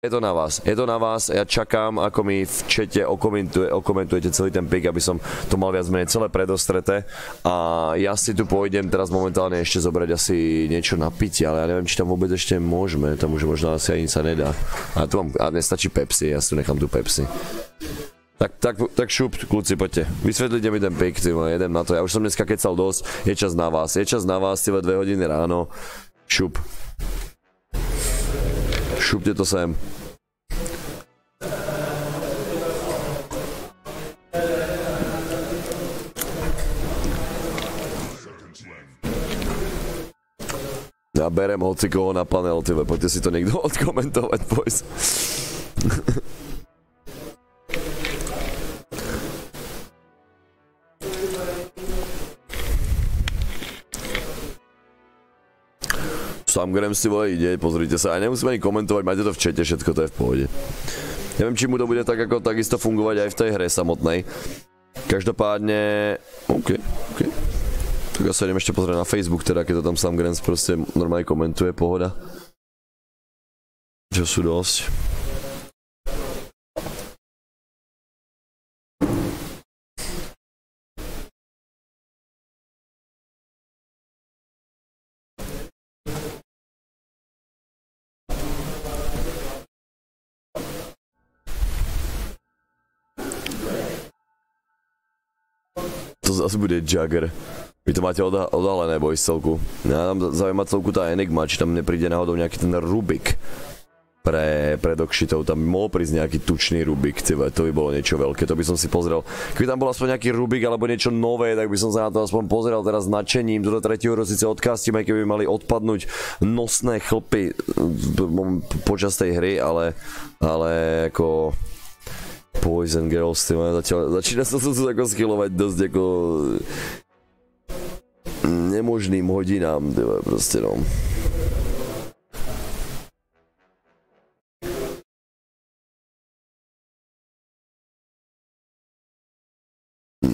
Je to na vás, je to na vás, ja čakám, ako mi v čete okomentuje, okomentujete celý ten pick, aby som to mal viac menej celé predostreté a ja si tu pôjdem teraz momentálne ešte zobrať asi niečo na pitie, ale ja neviem, či tam vôbec ešte môžeme, tam už možno asi ani sa nedá. A tu mám, a nestačí Pepsi, ja si tu nechám tu Pepsi. Tak, tak, tak šup, kľúci, poďte. Vysvetlite mi ten pick, ty jeden na to. Ja už som dneska kecal dosť, je čas na vás, je čas na vás, tyhle dve hodiny ráno. Šup. Šupte to sem. Ja berem hoci koho na panel, tyve, poďte si to niekto odkomentovať, boys. Samgrem si vole ide, pozrite sa, a nemusíme ani komentovať, máte to v čete, všetko to je v pohode. Neviem, či mu to bude tak ako takisto fungovať aj v tej hre samotnej. Každopádne, OK, OK. Tak ja sa idem ešte pozrieť na Facebook, teda keď to tam Samgrens proste normálne komentuje, pohoda. Čo sú dosť. To zase bude Jagger. Vy to máte odha odhalené, boys, celku. Ja tam zaujíma celku tá Enigma, či tam nepríde náhodou nejaký ten Rubik pre, pre Dogshitov, tam mohol prísť nejaký tučný Rubik, tyve, to by bolo niečo veľké, to by som si pozrel. Keby tam bol aspoň nejaký Rubik alebo niečo nové, tak by som sa na to aspoň pozrel teraz nadšením, do tretieho roz síce odkastím, aj keby mali odpadnúť nosné chlpy počas tej hry, ale, ale ako Poison Girls, ty zatiaľ, začína sa to ako skillovať dosť ako nemožným hodinám, ty proste no.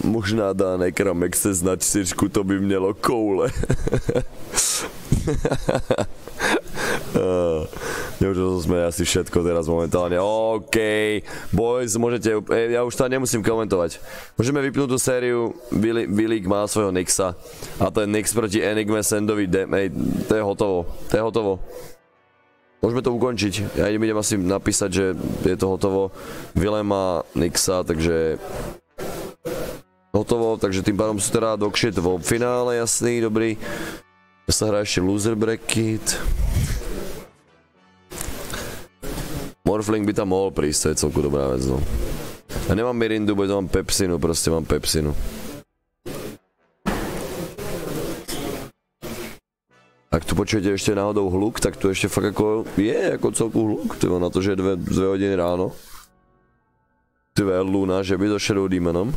Možná dá nekram se znať čtyřku, to by mělo koule. uh, Neužil sme asi všetko teraz momentálne. OK, boys, môžete, eh, ja už to nemusím komentovať. Môžeme vypnúť tú sériu, Billy má svojho Nixa a ten Nix proti Enigme Sandovi, to je hotovo, to je hotovo. Môžeme to ukončiť. Ja idem, idem asi napísať, že je to hotovo. Willem má Nixa, takže hotovo, takže tým pádom sú teda dogshit vo finále, jasný, dobrý. Sa hrá ešte loser bracket. Morfling by tam mohol prísť, to je celku dobrá vec, no. A nemám Mirindu, bo mám Pepsinu, proste mám Pepsinu. Ak tu počujete ešte náhodou hluk, tak tu ešte fakt ako je ako celku hluk, tyvo, na to, že je dve, dve hodiny ráno. Tyve, Luna, že by do Shadow Demonom.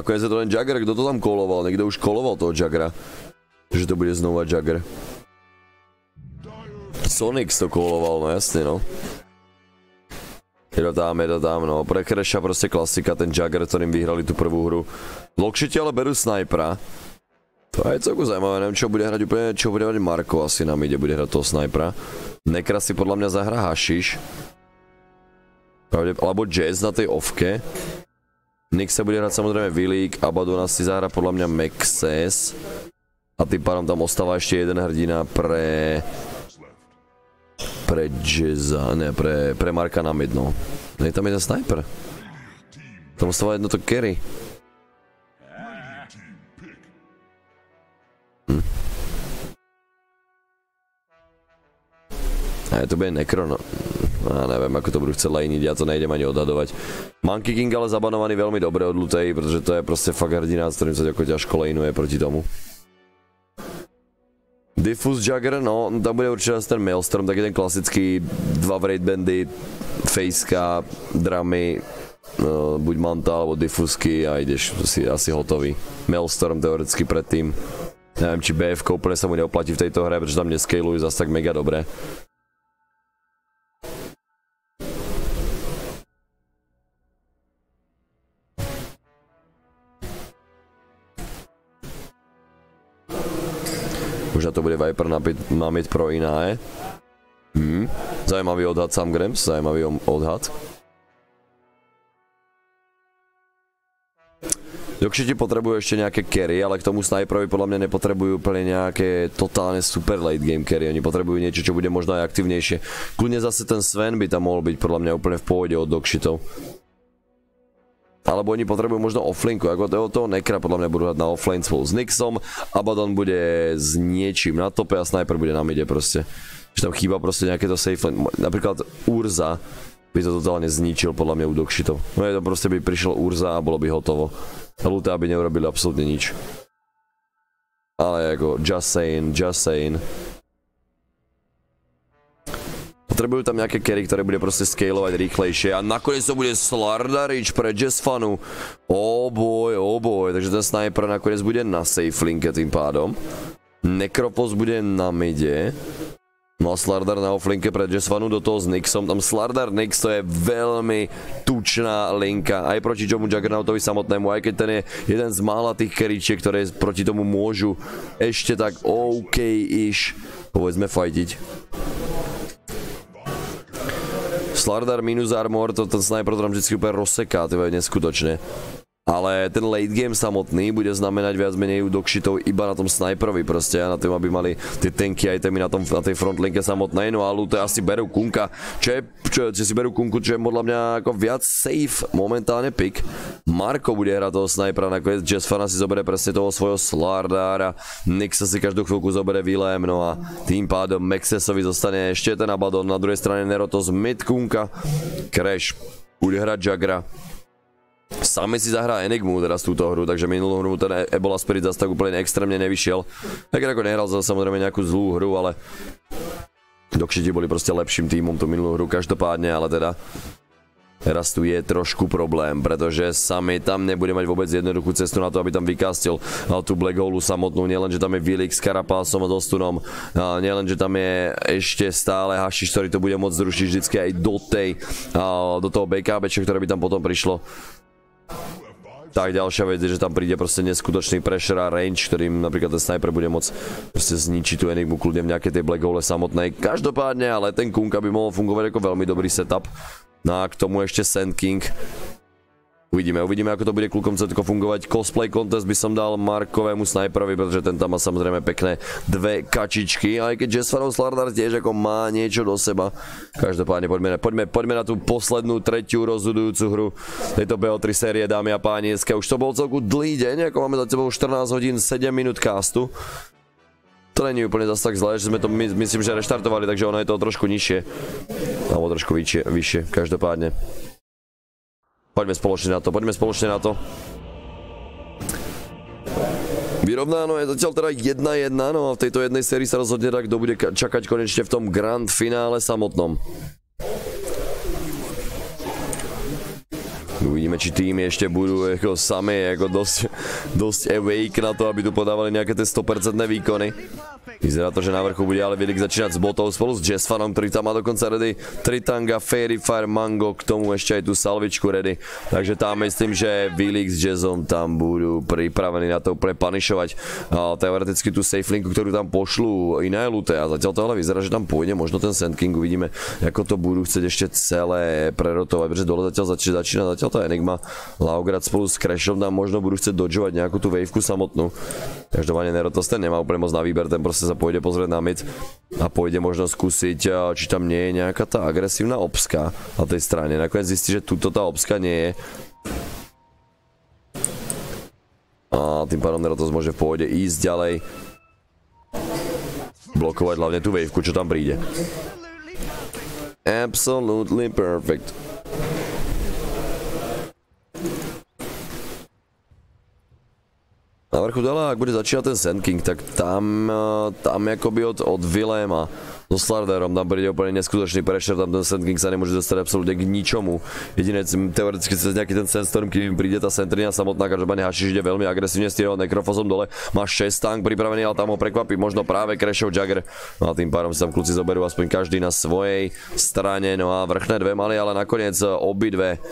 Nakoniec je to len Jagger, kto to tam koloval? Niekto už koloval toho Jaggera. Že to bude znova Jagger. Sonic to koloval, no jasne no. Je to tam, je to tam, no. Pre Crasha proste klasika, ten Jagger, ktorým vyhrali tú prvú hru. Lokšite ale berú snajpera. To je celku zaujímavé, neviem čo bude hrať úplne, čo bude hrať Marko asi na mide, bude hrať toho snajpera. Nekra si podľa mňa zahra Hašiš. alebo Jazz na tej offke. Nick sa bude hrať samozrejme Vilík, Abadona si zahra podľa mňa Mexes. A tým pádom tam ostáva ešte jeden hrdina pre... Pre Jazza, ne, pre, pre Marka na mid, no. Je tam jeden sniper. Tam ostáva jedno to carry. Hm. A je to bude Necro, no. Ja neviem, ako to budú chcieť lejniť, ja to nejdem ani odhadovať. Monkey King ale zabanovaný veľmi dobre od Lutej, pretože to je proste fakt hrdina, s ktorým sa ako ťažko lejnuje proti tomu. Diffuse Jagger, no, tam bude určite ten Maelstrom, taký ten klasický dva raid bandy, faceka, dramy, uh, buď manta alebo difusky a ideš si asi hotový. Maelstorm teoreticky predtým. Neviem, či BF úplne sa mu neoplatí v tejto hre, pretože tam nescalujú zase tak mega dobre. Na to bude Viper na mid pro iná, Hmm. Zajímavý odhad Sam Grams, zajímavý odhad. Dokšiti potrebujú ešte nejaké carry, ale k tomu sniperovi podľa mňa nepotrebujú úplne nejaké totálne super late game carry. Oni potrebujú niečo, čo bude možno aj aktivnejšie. Kľudne zase ten Sven by tam mohol byť podľa mňa úplne v pôvode od Dokšitov. Alebo oni potrebujú možno offlinku, ako toho, toho nekra podľa mňa budú hrať na offlane spolu s Nixom, Abaddon bude s niečím na tope a sniper bude na mide proste. Že tam chýba proste nejaké to safe lane. Napríklad Urza by to totálne zničil podľa mňa u Dokšitov. No je to proste by prišiel Urza a bolo by hotovo. Luté, aby neurobili absolútne nič. Ale ako, just saying, just saying. Potrebujú tam nejaké carry, ktoré bude proste scalovať rýchlejšie a nakoniec to bude Slardarič pre Jazzfanu. Oh boy, oh takže ten sniper nakoniec bude na safe linke tým pádom. Necropos bude na mide. No a Slardar na offlinke pre Jesvanu do toho s Nixom. Tam Slardar Nix to je veľmi tučná linka. Aj proti tomu Juggernautovi samotnému, aj keď ten je jeden z mála tých keričiek, ktoré proti tomu môžu ešte tak OK-ish, povedzme, fajtiť. Slardar minus armor, to ten sniper to tam vždycky úplne rozseká, to je neskutočne ale ten late game samotný bude znamenať viac menej dokšitov iba na tom sniperovi proste a na tým, aby mali tie tanky itemy na, tom, na tej frontlinke samotnej, no a lute asi berú kunka, čo je, čo, čo si berú kunku, čo je podľa mňa ako viac safe momentálne pick. Marko bude hrať toho snipera, nakoniec Jazzfana si zoberie presne toho svojho Slardára, Nixa si každú chvíľku zoberie Willem, no a tým pádom Mexesovi zostane ešte ten Abaddon, na druhej strane Nerotos mid kunka, Crash bude hrať Jagra, Same si zahrá Enigmu teraz túto hru, takže minulú hru ten Ebola Spirit zase tak úplne extrémne nevyšiel. Tak ako nehral za samozrejme nejakú zlú hru, ale Dokšiti boli proste lepším týmom tú minulú hru každopádne, ale teda Teraz tu je trošku problém, pretože sami tam nebude mať vôbec jednoduchú cestu na to, aby tam vykastil tú Black Hole samotnú, nielen, že tam je Vilix s Karapásom a Dostunom, nielen, že tam je ešte stále Hašiš, ktorý to bude môcť zrušiť vždycky aj do tej, do toho BKB, ktoré by tam potom prišlo. Tak ďalšia vec je, že tam príde proste neskutočný pressure a range, ktorým napríklad ten sniper bude môcť proste zničiť tú enigmu kľudne v nejakej tej black hole samotnej. Každopádne, ale ten Kunka by mohol fungovať ako veľmi dobrý setup. No a k tomu ešte Sand King, Uvidíme, uvidíme ako to bude klukom celko fungovať. Cosplay contest by som dal Markovému sniperovi, pretože ten tam má samozrejme pekné dve kačičky, aj keď Jesfarov Slardar tiež ako má niečo do seba. Každopádne poďme, poďme, poďme na tú poslednú, tretiu rozhodujúcu hru tejto BO3 série, dámy a páni. Dneska už to bol celku dlhý deň, ako máme za tebou 14 hodín 7 minút castu. To není úplne zase tak zle, že sme to my, myslím, že reštartovali, takže ono je to trošku nižšie. Alebo trošku vyššie, vyššie každopádne. Poďme spoločne na to, poďme spoločne na to. Vyrovnáno je zatiaľ teda 1-1, no a v tejto jednej sérii sa rozhodne tak, kto bude čakať konečne v tom grand finále samotnom. Uvidíme, či týmy ešte budú ako samé, ako dosť, dosť awake na to, aby tu podávali nejaké tie 100% výkony. Vyzerá to, že na vrchu bude ale Vilik začínať s botov spolu s Jazzfanom, ktorý tam má dokonca ready Tritanga, Fairy Fire, Mango, k tomu ešte aj tú salvičku ready. Takže tam myslím, že Vilik s Jazzom tam budú pripravení na to úplne panišovať. A teoreticky tú safe linku, ktorú tam pošlú iné lute a zatiaľ to ale vyzerá, že tam pôjde možno ten Sand King, uvidíme, ako to budú chcieť ešte celé prerotovať, pretože dole zatiaľ začína, začína zatiaľ tá Enigma. Laugrad spolu s Crashom tam možno budú chcieť dodžovať nejakú tú waveku samotnú. Každopádne Nerotos ten nemá úplne moc na výber, ten proste sa pôjde pozrieť na mid a pôjde možno skúsiť, či tam nie je nejaká tá agresívna obska na tej strane. Nakoniec zistí, že túto tá obska nie je. A tým pádom Nerotos môže v pôjde ísť ďalej. Blokovať hlavne tú waveku, čo tam príde. Absolutely perfect. Vrchu dole, ak bude začínať ten Sand King, tak tam, tam akoby od, od Viléma so Slarderom, tam príde úplne neskutočný pressure, tam ten Sand King sa nemôže dostať absolútne k ničomu. Jediné, teoreticky cez nejaký ten Sandstorm, kým príde tá Sentrina samotná, každopádne Hašiš ide veľmi agresívne s tým nekrofozom dole, má 6 tank pripravený, ale tam ho prekvapí možno práve Crashov Jagger. No a tým pádom sa tam kľúci zoberú aspoň každý na svojej strane, no a vrchné dve mali, ale nakoniec obidve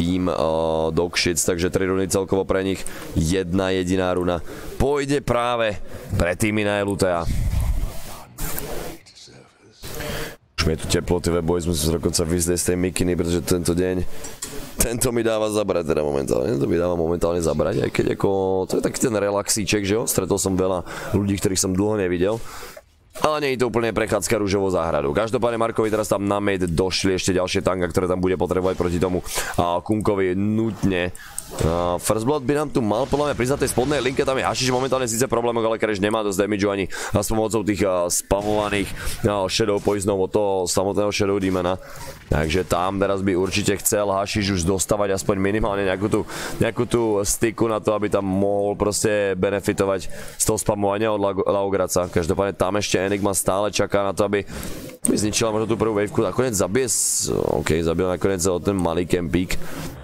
tým uh, Dogshits, takže 3 runy celkovo pre nich, jedna jediná runa pôjde práve pre týmy na Elutea. Už mi je tu teplo, tie boys, musím sa dokonca vyzdať z tej mikiny, pretože tento deň, tento mi dáva zabrať teda momentálne, to mi dáva momentálne zabrať, aj keď ako, to je taký ten relaxíček, že jo, stretol som veľa ľudí, ktorých som dlho nevidel, ale nie je to úplne prechádzka rúžovou záhradu. Každopádne Markovi teraz tam na made došli ešte ďalšie tanga, ktoré tam bude potrebovať proti tomu Kunkovi nutne Uh, First Blood by nám tu mal podľa mňa priznať tej spodnej linke, tam je Hašiš momentálne síce problémok, ale Crash nemá dosť damage ani s pomocou tých uh, spamovaných uh, Shadow Poisonov od toho samotného Shadow Demona. Takže tam teraz by určite chcel Hašiš už dostávať aspoň minimálne nejakú tú, nejakú tú styku na to, aby tam mohol proste benefitovať z toho spamovania od Laugraca. Každopádne tam ešte Enigma stále čaká na to, aby by zničila možno tú prvú waveku. Nakoniec zabije, ok, zabil nakoniec ten malý kempík.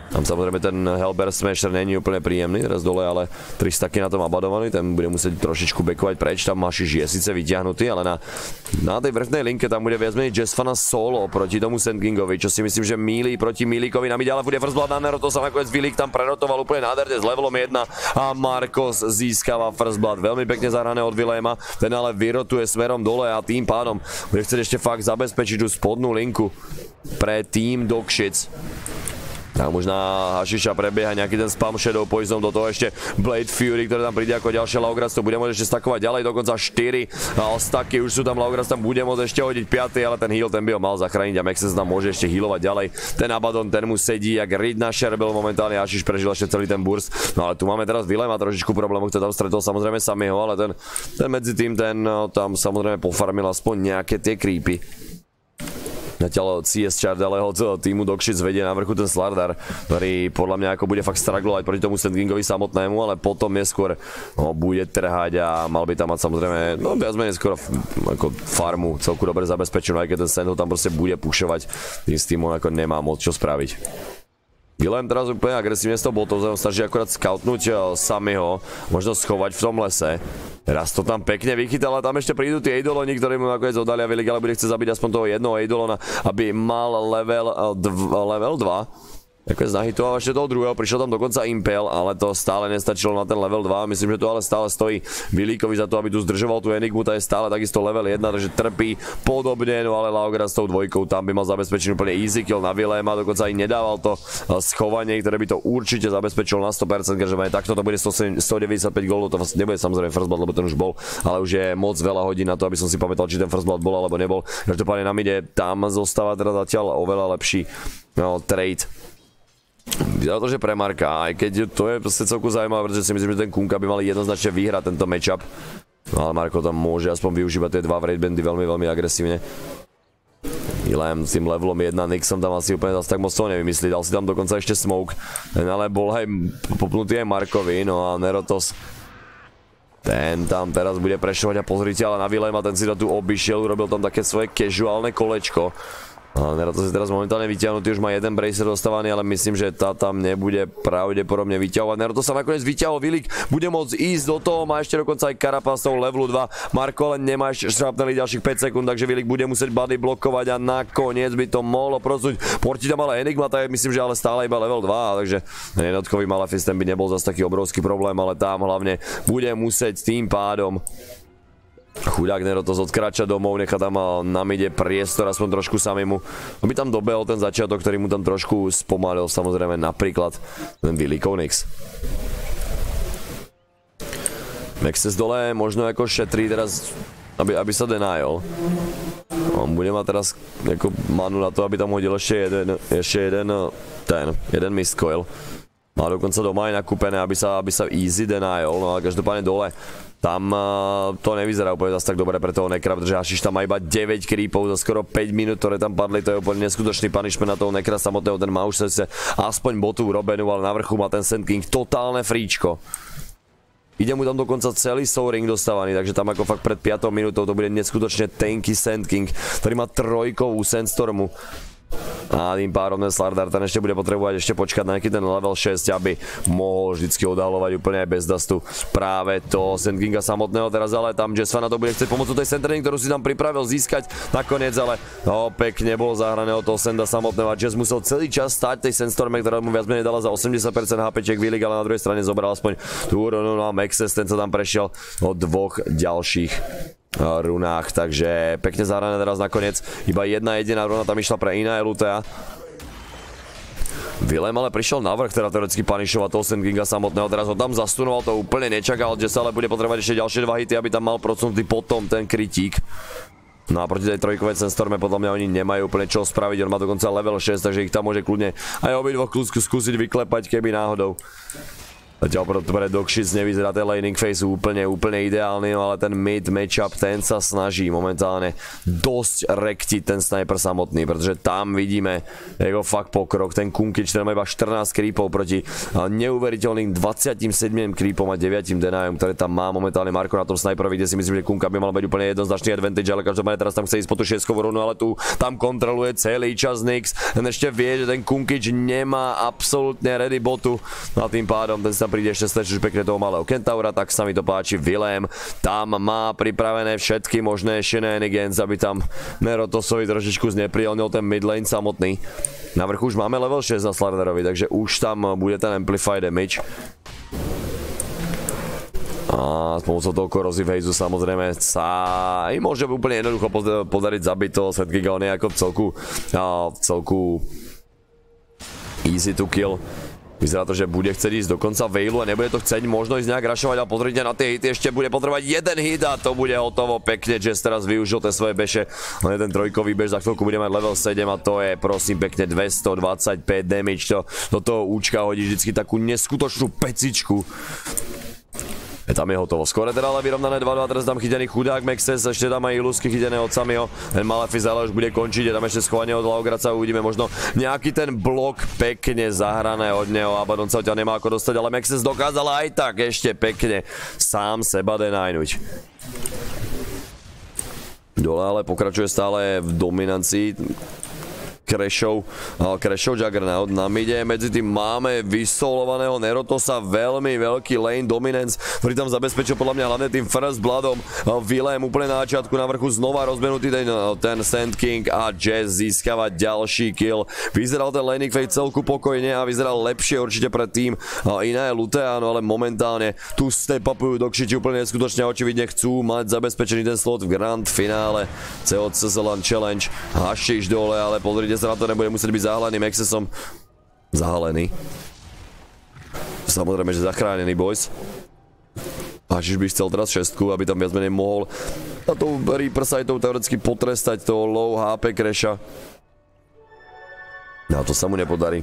Tam samozrejme ten Hellbear Smasher není úplne príjemný, teraz dole, ale 300 na tom abadovaný, ten bude musieť trošičku bekovať preč, tam Mašiš je síce vyťahnutý, ale na, na tej vrchnej linke tam bude viac menej Jessfana solo proti tomu Sand Kingovi, čo si myslím, že míli proti Milíkovi nám ide, ale bude First Blood na Nero, to sa nakoniec Vilík tam prerotoval úplne nádherne s levelom 1 a Marcos získava First Blood, veľmi pekne zahrané od Viléma, ten ale vyrotuje smerom dole a tým pádom bude chcieť ešte fakt zabezpečiť tú spodnú linku pre tým Dogshits. Tam už na Hašiša prebieha nejaký ten spam Shadow Poison, do toho ešte Blade Fury, ktoré tam príde ako ďalšie Laugras, to bude môcť ešte stakovať ďalej, dokonca 4 a už sú tam Laugras, tam bude môcť ešte hodiť 5, ale ten heal ten by ho mal zachrániť a Maxes tam môže ešte healovať ďalej. Ten Abaddon, ten mu sedí, jak Reed na Sherbel momentálne, Hašiš prežil ešte celý ten burst. No ale tu máme teraz Vilema trošičku problémov, kto tam stretol samozrejme samého, ale ten, ten medzi tým, ten no, tam samozrejme pofarmil aspoň nejaké tie creepy. Zatiaľ CS Chardaleho týmu Dogshit vedie na vrchu ten Slardar, ktorý podľa mňa ako bude fakt straglovať proti tomu Sandkingovi samotnému, ale potom neskôr no, bude trhať a mal by tam mať samozrejme, no viac menej skoro ako farmu celku dobre zabezpečenú, aj keď ten Sand ho tam proste bude pušovať, tým s tým on ako nemá moc čo spraviť. Willem teraz úplne agresívne s tou botou, snaží akorát scoutnúť eh, samého, možno schovať v tom lese. Raz to tam pekne vychytal a tam ešte prídu tí Eidoloni, ktorí mu nakoniec oddali a Willik ale bude chce zabiť aspoň toho jednoho Eidolona, aby mal level, eh, level 2. Nakoniec nahitoval ešte toho druhého, prišiel tam dokonca Impel, ale to stále nestačilo na ten level 2. Myslím, že to ale stále stojí Vilíkovi za to, aby tu zdržoval tú Enigmu, tá je stále takisto level 1, takže trpí podobne, no ale Laugras s tou dvojkou tam by mal zabezpečiť úplne easy kill na Vilema, dokonca aj nedával to schovanie, ktoré by to určite zabezpečilo na 100%, keďže takto to bude 195 gólov, to nebude samozrejme first blood, lebo ten už bol, ale už je moc veľa hodín na to, aby som si pamätal, či ten first blood bol alebo nebol. Každopádne nám ide, tam zostáva teda zatiaľ oveľa lepší no, trade Vyzerá to, že pre Marka, aj keď to je proste celku zaujímavé, pretože si myslím, že ten Kunka by mal jednoznačne vyhrať tento matchup. No ale Marko tam môže aspoň využívať tie dva bandy veľmi, veľmi agresívne. Ilem s tým levelom 1, Nixon tam asi úplne zase tak moc toho nevymyslí, dal si tam dokonca ešte smoke, ale bol aj popnutý aj Markovi, no a Nerotos ten tam teraz bude prešovať a pozrite, ale na Vilema ten si to tu obišiel, urobil tam také svoje casuálne kolečko. Nerato si teraz momentálne vyťahnutý, už má jeden bracer dostávaný, ale myslím, že tá tam nebude pravdepodobne vyťahovať. Nerato sa nakoniec vyťahol, Vilik bude môcť ísť do toho, má ešte dokonca aj Karapasov levelu 2. Marko len nemá ešte šrapneli ďalších 5 sekúnd, takže Vilik bude musieť body blokovať a nakoniec by to mohlo prosúť. Porti tam ale Enigma, tak myslím, že ale stále iba level 2, takže jednotkový Malefist ten by nebol zase taký obrovský problém, ale tam hlavne bude musieť tým pádom Chudák Nerotos odkráča domov, nechá tam na mide priestor aspoň trošku samému. Aby tam dobehol ten začiatok, ktorý mu tam trošku spomalil, samozrejme napríklad ten Willy Konix. Nexus dole možno ako šetrí teraz, aby, aby sa denájol. On bude mať teraz ako manu na to, aby tam hodil ešte jeden, ešte jeden, ten, jeden mist coil. Má dokonca doma aj nakúpené, aby sa, aby sa easy denial, no a každopádne dole tam uh, to nevyzerá úplne zase tak dobre pre toho Nekra, pretože Hašiš tam má iba 9 creepov za skoro 5 minút, ktoré tam padli, to je úplne neskutočný punishment na toho Nekra samotného, ten má už sa aspoň botu urobenú, ale na vrchu má ten Sand King totálne fríčko. Ide mu tam dokonca celý soaring dostávaný, takže tam ako fakt pred 5 minútou to bude neskutočne tanky Sand King, ktorý má trojkovú Sandstormu. A tým pádom ten Slardar ten ešte bude potrebovať ešte počkať na nejaký ten level 6, aby mohol vždycky odhalovať úplne aj bez dustu práve to Sandkinga samotného teraz, ale tam Jesfa na to bude chcieť pomocou tej Sentreny, ktorú si tam pripravil získať nakoniec, ale no, pekne bol zahraného toho Senda samotného a Jess musel celý čas stať tej Sandstorme, ktorá mu viac menej dala za 80% HP Willig, ale na druhej strane zobral aspoň tú uronu no a Maxes, ten sa tam prešiel od dvoch ďalších runách, takže pekne zahrané teraz nakoniec. Iba jedna jediná runa tam išla pre iná Elutea. Vilem ale prišiel na vrch, teda teoreticky panišovať toho Ginga samotného, teraz ho tam zastunoval, to úplne nečakal, že sa ale bude potrebovať ešte ďalšie dva hity, aby tam mal procnutý potom ten kritík. No a proti tej trojkovej Sandstorme podľa mňa oni nemajú úplne čo spraviť, on má dokonca level 6, takže ich tam môže kľudne aj obidvoch skúsiť vyklepať, keby náhodou. Zatiaľ pre Dogshits nevyzerá ten laning phase úplne, úplne ideálny, no ale ten mid matchup, ten sa snaží momentálne dosť rektiť ten sniper samotný, pretože tam vidíme jeho fakt pokrok, ten Kunkič, ten má iba 14 creepov proti neuveriteľným 27 creepom a 9 denajom, ktoré tam má momentálne Marko na tom sniperovi, kde si myslím, že Kunka by mal byť úplne jednoznačný advantage, ale každopádne teraz tam chce ísť po tú 6 runu, ale tu tam kontroluje celý čas Nix, ten ešte vie, že ten Kunkič nemá absolútne ready botu, no a tým pádom ten sa tam príde ešte stečíš pekne toho malého Kentaura, tak sa mi to páči. Vilém tam má pripravené všetky možné shenanigans, aby tam Nerotosovi trošičku znepríjelnil ten midlane samotný. Na vrchu už máme level 6 na Slarderovi, takže už tam bude ten Amplify damage. A s pomocou toho Corrosive Hazu samozrejme sa im môže úplne jednoducho podariť zabiť toho Setgiga, on je ako v celku, v celku easy to kill. Vyzerá to, že bude chcieť ísť do konca Veilu a nebude to chcieť možno ísť nejak rašovať a pozrite na tie hity, ešte bude potrebovať jeden hit a to bude hotovo pekne. Jess teraz využil tie svoje beše, len ten trojkový bež za chvíľku bude mať level 7 a to je prosím pekne 225 damage. To, do toho účka hodí vždycky takú neskutočnú pecičku. Tam je hotovo. Skore teda ale vyrovnané 2-2, teraz tam chytený chudák Maxes, ešte tam aj ilusky chytené od samého. Ten Malefiz ale už bude končiť, je tam ešte schovanie od Laugraca, uvidíme možno nejaký ten blok pekne zahrané od neho. Abaddon sa ťa nemá ako dostať, ale Maxes dokázal aj tak ešte pekne sám seba denajnuť. Dole ale pokračuje stále v dominancii Crashov, Crashov Juggernaut na mide. Medzi tým máme vysolovaného Nerotosa, veľmi veľký lane dominance, ktorý tam zabezpečil podľa mňa hlavne tým First Bloodom. Willem úplne na začiatku na vrchu znova rozbenutý ten, ten Sand King a Jazz získava ďalší kill. Vyzeral ten laning fade celku pokojne a vyzeral lepšie určite pred tým iné Luteano, ale momentálne tu step-upujú do kšiči úplne neskutočne očividne chcú mať zabezpečený ten slot v Grand finále COC Zeland Challenge. Hašiš dole, ale pozrite sa na to nebude musieť byť zahalený Maxesom. Zahalený. Samozrejme, že zachránený boys. Hašiš by chcel teraz šestku, aby tam viac menej mohol na tou Reaper sightou teoreticky potrestať toho low HP Crasha. No to sa mu nepodarí.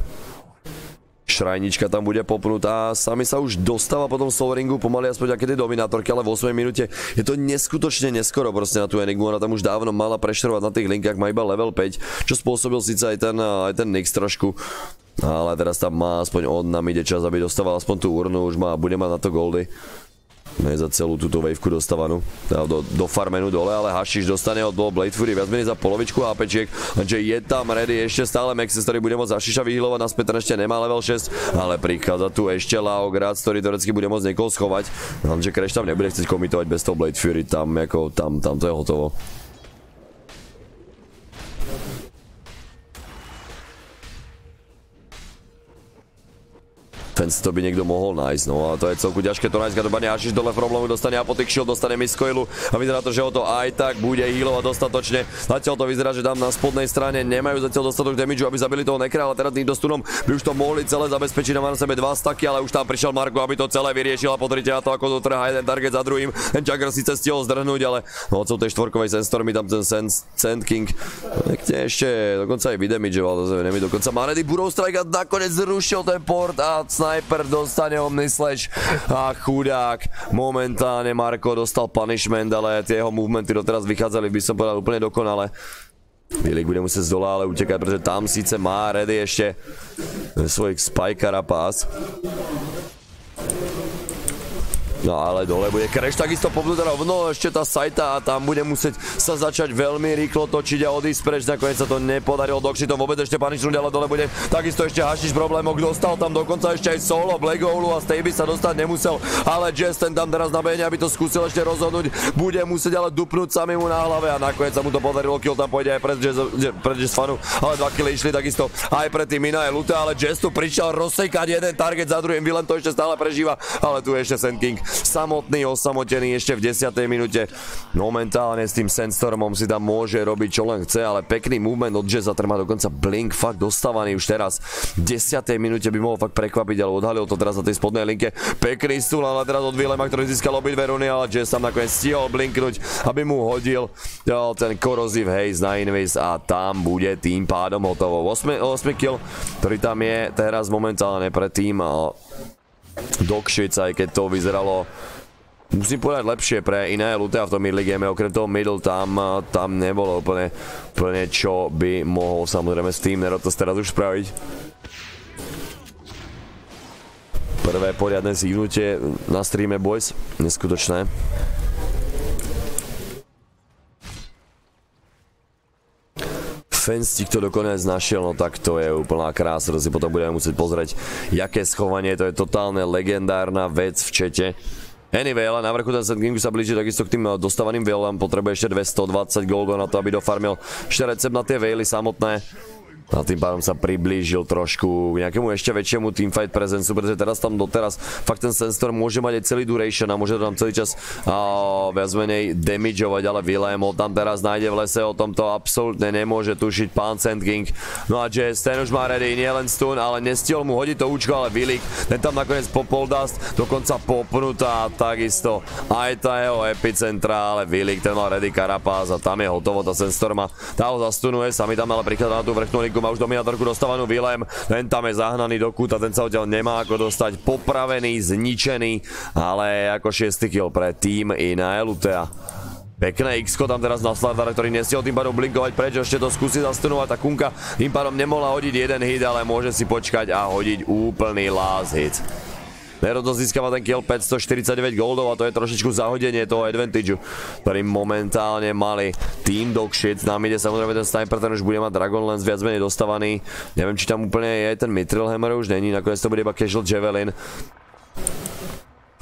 Šrajnička tam bude popnutá, sami sa už dostáva po tom Solringu pomaly aspoň aké tie dominátorky, ale v 8 minúte je to neskutočne neskoro proste na tú Enigmu, ona tam už dávno mala prešerovať na tých linkách, má iba level 5, čo spôsobil síce aj ten, aj ten Nix trošku, ale teraz tam má aspoň on nám ide čas, aby dostával aspoň tú urnu, už má, bude mať na to goldy. Ne za celú túto wavku dostávanú, teda do, do farmenu dole, ale Hašiš dostane od Blade Fury viac menej za polovičku HPčiek, lenže je tam ready ešte stále Maxis, ktorý bude môcť Hašiša vyhýlovať, naspäť ten ešte nemá level 6, ale prichádza tu ešte Laograd, ktorý teoreticky bude môcť niekoho schovať, lenže Crash tam nebude chcieť komitovať bez toho Blade Fury, tam, ako, tam, tam to je hotovo. Fence to by niekto mohol nájsť, no a to je celku ťažké to nájsť, každopádne Ašiš dole problému dostane Apotek Shield, dostane Miskoilu a vyzerá to, že ho to aj tak bude healovať dostatočne. Zatiaľ to vyzerá, že tam na spodnej strane nemajú zatiaľ dostatok damage, aby zabili toho Nekra, ale teraz týmto stunom by už to mohli celé zabezpečiť, má na sebe dva staky, ale už tam prišiel Marko, aby to celé vyriešil a pozrite na to, ako to trhá jeden target za druhým. Ten Jagger síce stihol zdrhnúť, ale mocou tej štvorkovej Sandstormy tam ten Sand King pekne ešte dokonca aj vydamageoval, to mi dokonca má ready Burrow Strike a nakoniec zrušil ten port a sniper dostane Omni Slash a chudák. Momentálne Marko dostal punishment, ale tie jeho movementy doteraz vychádzali, by som povedal, úplne dokonale. Bielik bude musieť z dola, ale utekať, pretože tam síce má ready ešte svojich Spike Rapaz. No ale dole bude Crash takisto popnúť rovno, ešte tá sajta a tam bude musieť sa začať veľmi rýchlo točiť a odísť preč, nakoniec sa to nepodarilo to vôbec ešte paničnúť, ale dole bude takisto ešte Hašiš problémok, dostal tam dokonca ešte aj solo Black Hole a z tej by sa dostať nemusel, ale Jess ten tam teraz nabehne, aby to skúsil ešte rozhodnúť, bude musieť ale dupnúť samému na hlave a nakoniec sa mu to podarilo, kill tam pôjde aj pred Jazz, pred fanu, ale dva killy išli takisto aj pred tým Mina je Luta, ale Jazz tu prišiel rozsekať jeden target za druhým, Willem to ešte stále prežíva, ale tu je ešte Sand King samotný, osamotený ešte v 10. minúte. Momentálne s tým Sandstormom si tam môže robiť čo len chce, ale pekný movement od Jazza, má dokonca blink fakt dostávaný už teraz. V 10. minúte by mohol fakt prekvapiť, ale odhalil to teraz na tej spodnej linke. Pekný stúl, ale teraz od Vilema, ktorý získal obidve runy, ale Jazz tam nakoniec stihol blinknúť, aby mu hodil ten korozív haze na invis a tam bude tým pádom hotovo. 8, 8 kill, ktorý tam je teraz momentálne pre tým Dogshits, aj keď to vyzeralo musím povedať lepšie pre iné Lutea v tom middle game, okrem toho middle tam, tam nebolo úplne, úplne čo by mohol samozrejme s tým Nerotos teraz už spraviť. Prvé poriadne zínutie na streame boys, neskutočné. Fensti, kto dokonec našiel, no tak to je úplná krása, to si potom budeme musieť pozrieť, jaké schovanie, to je totálne legendárna vec v čete. Anyway, ale na vrchu ten King sa blíži takisto k tým dostávaným veilám, potrebuje ešte 220 goldov na to, aby dofarmil ešte recept na tie veily samotné. A tým pádom sa priblížil trošku k nejakému ešte väčšiemu teamfight prezencu, pretože teraz tam doteraz fakt ten sensor môže mať aj celý duration a môže to tam celý čas a, viac menej damageovať, ale Willem ho tam teraz nájde v lese, o tomto absolútne nemôže tušiť pán Sand King. No a Jazz, ten už má ready, nie len stun, ale nestihol mu hodiť to účko, ale Willik, ten tam nakoniec popol dust, dokonca popnutá, takisto aj tá jeho epicentra, ale Willik, ten mal ready Karapaz a tam je hotovo, tá Sandstorma, tá ho zastunuje, sami tam ale prichádza na tú vrchnú linku, má už dominatorku dostávanú Willem, ten tam je zahnaný do kúta, ten sa odtiaľ nemá ako dostať, popravený, zničený, ale ako 6 kill pre tým i na Elutea. Pekné x tam teraz na Slardara, ktorý nestihol tým pádom blinkovať preč, ešte to skúsi zastunovať, tá Kunka tým pádom nemohla hodiť jeden hit, ale môže si počkať a hodiť úplný last hit. Nerodo získava ten kill 549 goldov a to je trošičku zahodenie toho advantage, ktorý momentálne mali Team Dogshit. Nám ide samozrejme ten sniper, ten už bude mať Dragonlance viac menej dostávaný. Neviem, či tam úplne je ten Mithril Hammer už není, nakoniec to bude iba Casual Javelin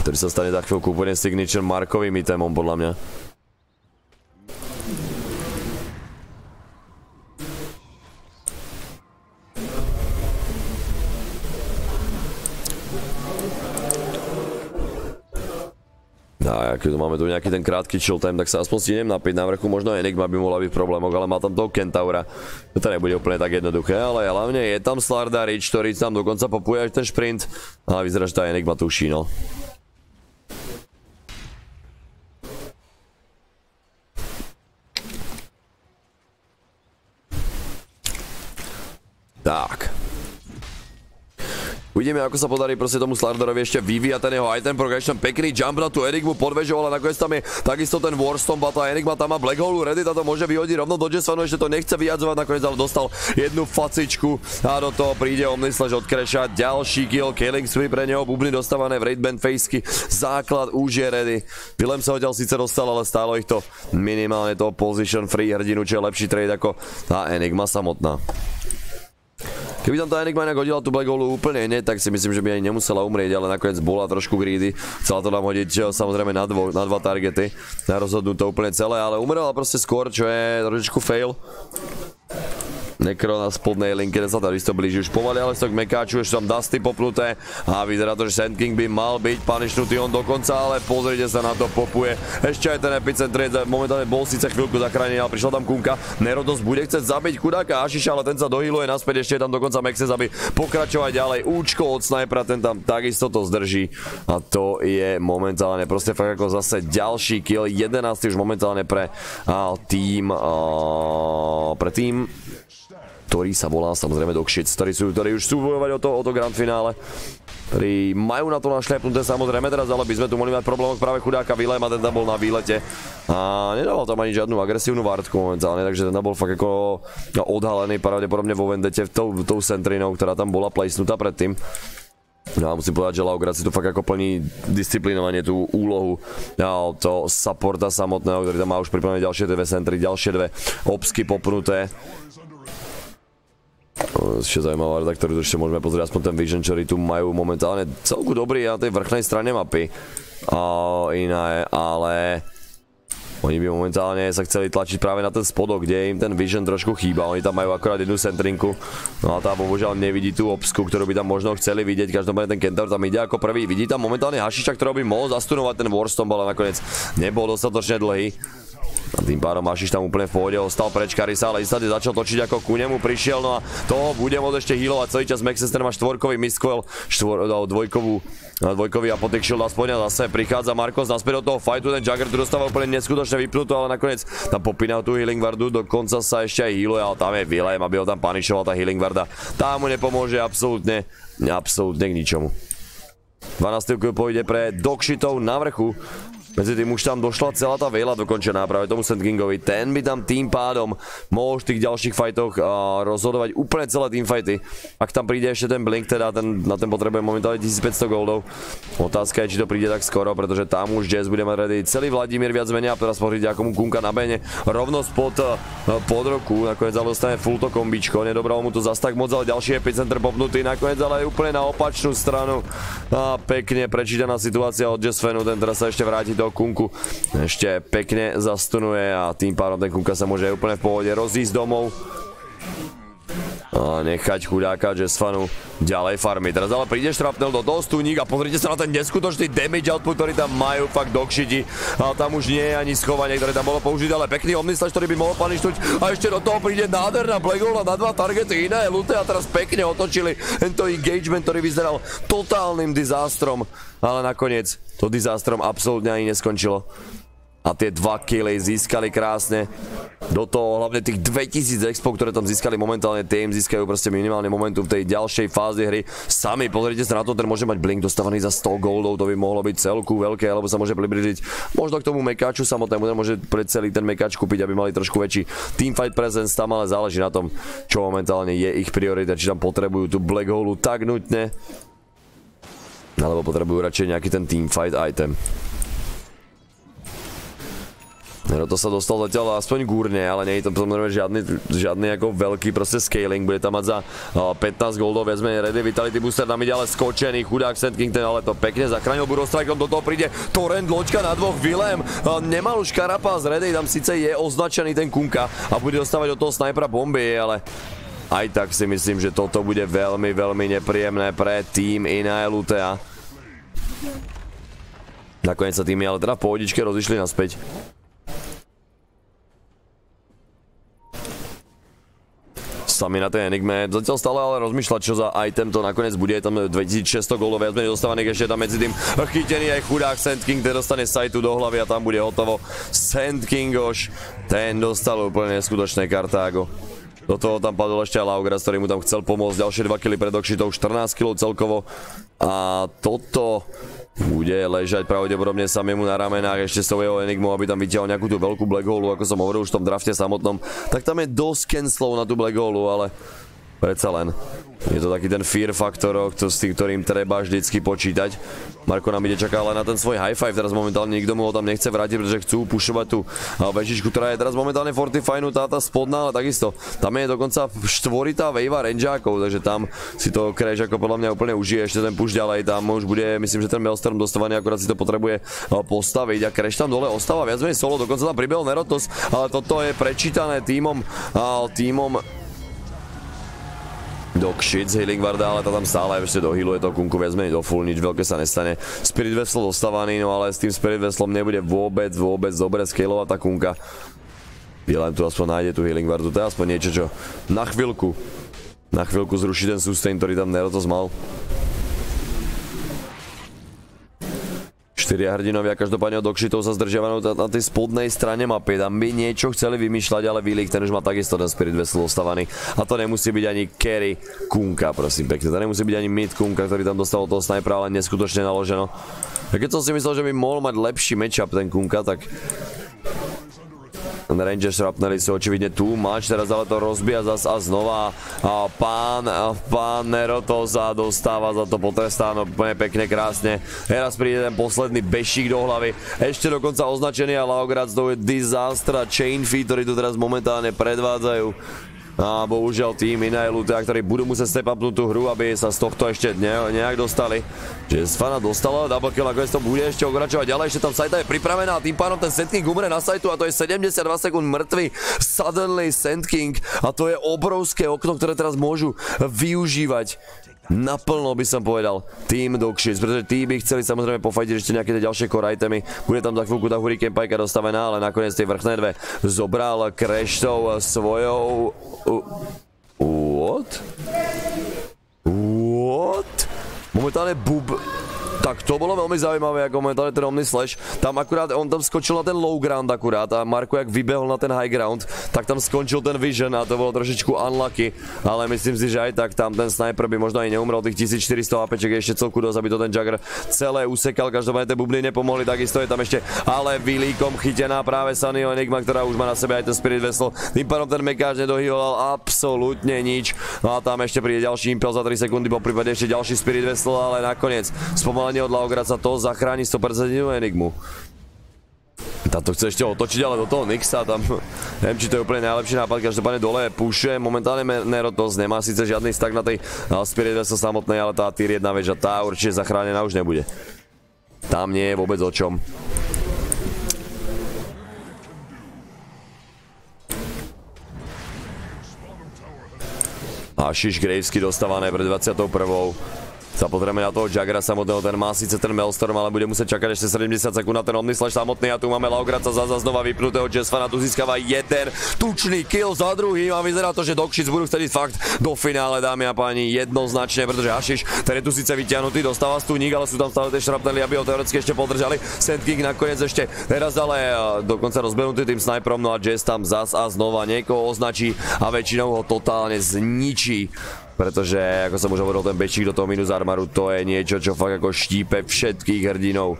ktorý sa stane za chvíľku úplne signature Markovým itemom podľa mňa. A keď máme tu nejaký ten krátky chill time, tak sa aspoň si idem napiť na vrchu, možno Enigma by mohla byť v problémoch, ale má tam toho Kentaura. To nebude úplne tak jednoduché, ale hlavne je tam Slardarič, ktorý tam dokonca popuje aj ten šprint. A vyzerá, že tá Enigma tuší, no. Tak. Uvidíme, ako sa podarí proste tomu Slardorovi ešte vyvíjať ten jeho item progression. Pekný jump na tú Enigmu podvežoval a nakoniec tam je takisto ten Warstomp a tá Enigma tam má Black Hole ready, táto môže vyhodiť rovno do Jessvanu, ešte to nechce vyjadzovať, nakoniec ale dostal jednu facičku a do toho príde Omnislash od Crasha. Ďalší kill, killing spree pre neho, bubny dostávané v raid band faceky, základ už je ready. Willem sa odtiaľ síce dostal, ale stálo ich to minimálne toho position free hrdinu, čo je lepší trade ako tá Enigma samotná. Keby tam tá Enigma inak hodila tú Black Hole úplne ne, tak si myslím, že by ani nemusela umrieť, ale nakoniec bola trošku greedy. Chcela to nám hodiť samozrejme na, dvo, na dva targety. Na rozhodnúť to úplne celé, ale umrela proste skôr, čo je trošičku fail. Nekro na spodnej linke, sa isto blíži už pomaly, ale k Mekáču, ešte tam Dusty popnuté a vyzerá to, že Sand King by mal byť panišnutý on dokonca, ale pozrite sa na to, popuje. Ešte aj ten epicentr momentálne bol síce chvíľku zachránený, ale prišla tam Kunka. Nerodos bude chcieť zabiť chudáka Ašiša, ale ten sa dohýluje naspäť, ešte je tam dokonca Mexes, aby pokračovať ďalej. Účko od snajpera, ten tam takisto to zdrží a to je momentálne proste fakt ako zase ďalší kill, 11 už momentálne pre tým, pre tým ktorý sa volá samozrejme Dogshits, ktorí, sú, ktorí už sú bojovať o to, o to grand finále ktorí majú na to našlepnuté samozrejme teraz, ale by sme tu mohli mať problémok práve chudáka Vilema, ten tam bol na výlete a nedával tam ani žiadnu agresívnu vartku momentálne, takže ten tam bol fakt ako odhalený pravdepodobne vo Vendete tou, tou centrinou, ktorá tam bola placenutá predtým. No a musím povedať, že Laugrad si to fakt ako plní disciplinovanie tú úlohu no, to supporta samotného, ktorý tam má už pripravené ďalšie dve centry, ďalšie dve obsky popnuté. Ešte zaujímavá rada, ktorú ešte môžeme pozrieť, aspoň ten Vision, ktorý tu majú momentálne celku dobrý na tej vrchnej strane mapy. A iné, ale oni by momentálne sa chceli tlačiť práve na ten spodok, kde im ten vision trošku chýba. Oni tam majú akorát jednu centrinku. No a tá bohužiaľ nevidí tú obsku, ktorú by tam možno chceli vidieť. Každopádne ten Kentaur tam ide ako prvý. Vidí tam momentálne Hašiča, ktorý by mohol zastunovať ten Warstomp, ale nakoniec nebol dostatočne dlhý. Tým pádom Mašiš tam úplne v pohode ostal preč Karisa, ale istade začal točiť ako ku nemu prišiel, no a toho bude môcť ešte healovať celý čas. Maxester má štvorkový misquel, no, dvojkovú dvojkový apotek shield aspoň a zase prichádza Marcos naspäť do toho fightu, ten Jagger tu dostáva úplne neskutočne vypnutú, ale nakoniec tam popínal tú healing vardu, dokonca sa ešte aj healuje, ale tam je Willem, aby ho tam panišoval tá healing varda. Tá mu nepomôže absolútne, absolútne k ničomu. 12. pôjde pre Dogshitov na vrchu. Medzi tým už tam došla celá tá veľa dokončená práve tomu Sand Kingovi. Ten by tam tým pádom mohol v tých ďalších fightoch rozhodovať úplne celé teamfighty. Ak tam príde ešte ten Blink, teda na ten potrebuje momentálne 1500 goldov. Otázka je, či to príde tak skoro, pretože tam už Jazz bude mať ready celý Vladimír viac menej a teraz pozrite, ako mu kunka na bene rovno spod pod roku. Nakoniec ale dostane full to kombičko. Nedobralo mu to zas tak moc, ale ďalší epicenter popnutý. Nakoniec ale úplne na opačnú stranu. Pekne prečítaná situácia od Jazz Fanu. Ten teraz sa ešte vráti do Kunku ešte pekne zastunuje a tým pádom ten Kunka sa môže úplne v pohode rozísť domov nechať chudáka Jessfanu ďalej farmy. Teraz ale príde Štrapnel do toho stúnik a pozrite sa na ten neskutočný damage output, ktorý tam majú fakt dogšiti. A tam už nie je ani schovanie, ktoré tam bolo použiť, ale pekný Omnislash, ktorý by mohol panišnúť. A ešte do toho príde nádherná Black na dva targety iné luté a teraz pekne otočili tento engagement, ktorý vyzeral totálnym dizástrom. Ale nakoniec to dizástrom absolútne ani neskončilo a tie dva killy získali krásne. Do toho hlavne tých 2000 expo, ktoré tam získali momentálne, tie im získajú proste minimálne momentum v tej ďalšej fáze hry. Sami pozrite sa na to, ten môže mať blink dostávaný za 100 goldov, to by mohlo byť celku veľké, alebo sa môže približiť možno k tomu mekaču samotnému, ten môže pre celý ten mekač kúpiť, aby mali trošku väčší teamfight presence, tam ale záleží na tom, čo momentálne je ich priorita, či tam potrebujú tú black hole tak nutne, alebo potrebujú radšej nejaký ten teamfight item. No to sa dostal zatiaľ aspoň gúrne, ale nie je to samozrejme žiadny, žiadny ako veľký proste scaling, bude tam mať za 15 goldov viac menej ready, Vitality Booster tam ide ale skočený, chudák Sand King ten ale to pekne zachránil Burrow Strikeom, do toho príde Torrent, loďka na dvoch, Willem, nemal už Karapaz ready, tam síce je označený ten Kunka a bude dostávať od toho snajpera bomby, ale aj tak si myslím, že toto bude veľmi, veľmi nepríjemné pre tým Inae Lutea. Nakoniec sa tými ale teda v pohodičke rozišli naspäť. Sami tej Enigme. Zatiaľ stále ale rozmýšľať, čo za item to nakoniec bude. Je tam 2600 golov viac menej dostávaných, ešte tam medzi tým chytený aj chudák Sand King, ten dostane sajtu do hlavy a tam bude hotovo. Sand Kingoš, ten dostal úplne neskutočné kartágo. Do toho tam padol ešte Laugras, ktorý mu tam chcel pomôcť. Ďalšie 2 kg pred Okšitou, 14 kg celkovo. A toto bude ležať pravdepodobne samému na ramenách ešte s jeho Enigmou, aby tam vytiahol nejakú tú veľkú Black Hole, ako som hovoril už v tom drafte samotnom. Tak tam je dosť cancelov na tú Black Hole, ale predsa len. Je to taký ten fear faktor, s tým, ktorým treba vždycky počítať. Marko nám ide čaká ale na ten svoj high five, teraz momentálne nikto mu ho tam nechce vrátiť, pretože chcú pušovať tú vežičku, ktorá je teraz momentálne fortifynutá, tá spodná, ale takisto. Tam je dokonca štvoritá vejva rangeákov, takže tam si to Crash ako podľa mňa úplne užije, ešte ten push ďalej, tam už bude, myslím, že ten Maelstrom dostávaný, akurát si to potrebuje postaviť a Crash tam dole ostáva viac menej solo, dokonca tam pribehol Nerotos, ale toto je prečítané týmom, týmom Shit z Healing Varda, ale to tam stále ešte dohýluje to kunku viac menej do full, nič veľké sa nestane. Spirit Vessel dostávaný, no ale s tým Spirit Vesselom nebude vôbec, vôbec dobre scalovať tá kunka. Bielem tu aspoň nájde tú Healing Vardu, to je aspoň niečo, čo na chvíľku, na chvíľku zruší ten sustain, ktorý tam Nerotos mal. 4 hrdinovia, každopádne od Okšitov sa zdržiavajú na, tej spodnej strane mapy. Tam by niečo chceli vymýšľať, ale Vilik ten už má takisto ten Spirit Vessel ostavaný. A to nemusí byť ani carry Kunka, prosím pekne. To nemusí byť ani mid Kunka, ktorý tam dostal toho snajpera, ale neskutočne naloženo. A keď som si myslel, že by mohol mať lepší matchup ten Kunka, tak Rangers Shrapnely sú očividne tu much, teraz ale to rozbíja zas a znova a pán, a pán Nerotoza dostáva za to potrestáno úplne pekne, krásne. Teraz príde ten posledný bešík do hlavy, ešte dokonca označený a Laograd to je Disastra Chain Feed, ktorí tu teraz momentálne predvádzajú. A bohužiaľ tým Inailu, teda, ktorí budú musieť step upnúť tú hru, aby sa z tohto ešte ne, nejak dostali. Čiže Sfana dostala, double kill nakoniec to bude ešte okračovať ďalej, ešte tam Saita je pripravená a tým pádom ten Sand King umre na Saitu a to je 72 sekúnd mŕtvy. Suddenly Sand King a to je obrovské okno, ktoré teraz môžu využívať naplno by som povedal Team Dogshits, pretože tí by chceli samozrejme pofajtiť ešte nejaké tie ďalšie core itemy. Bude tam za chvíľku tá Hurricane Pajka dostavená, ale nakoniec tie vrchné dve zobral Crashtou svojou... What? What? Momentálne Bub tak to bolo veľmi zaujímavé, ako momentálne ten Omni Slash. Tam akurát, on tam skočil na ten low ground akurát a Marko jak vybehol na ten high ground, tak tam skončil ten vision a to bolo trošičku unlucky, ale myslím si, že aj tak tam ten sniper by možno aj neumrel tých 1400 APček ešte celku dosť, aby to ten Jagger celé usekal, každopádne tie bubny nepomohli, takisto je tam ešte ale Vilíkom chytená práve Sunny Enigma, ktorá už má na sebe aj ten Spirit Vessel. Tým pádom ten mekáč nedohýval absolútne nič. No a tam ešte príde ďalší impel za 3 sekundy, po prípade ešte ďalší Spirit Vessel, ale nakoniec spomalenie vzdelanie od Laograca to zachráni 100% Enigmu. Táto chce ešte otočiť, ale do toho Nixa tam, neviem či to je úplne najlepší nápad, každopádne dole pušuje, momentálne Nerotos nemá síce žiadny stack na tej Spirit Vessel samotnej, ale tá tier 1 väža, tá určite zachránená už nebude. Tam nie je vôbec o čom. A Shish Gravesky dostávané pre 21 sa potrebujeme na toho Jagra samotného, ten má síce ten Maelstrom, ale bude musieť čakať ešte 70 sekúnd na ten Omnislash samotný a tu máme Laugraca za znova vypnutého Jessfana, tu získava jeden tučný kill za druhým a vyzerá to, že Dogshits budú chcieť fakt do finále, dámy a páni, jednoznačne, pretože Hašiš, ten je tu síce vyťahnutý, dostáva stúnik, ale sú tam stále tie šrapnely, aby ho teoreticky ešte podržali. Sand King nakoniec ešte teraz ale dokonca rozbehnutý tým snajperom, no a Jess tam zas a znova niekoho označí a väčšinou ho totálne zničí pretože ako som už hovoril, ten bečík do toho minus armaru, to je niečo, čo fakt ako štípe všetkých hrdinov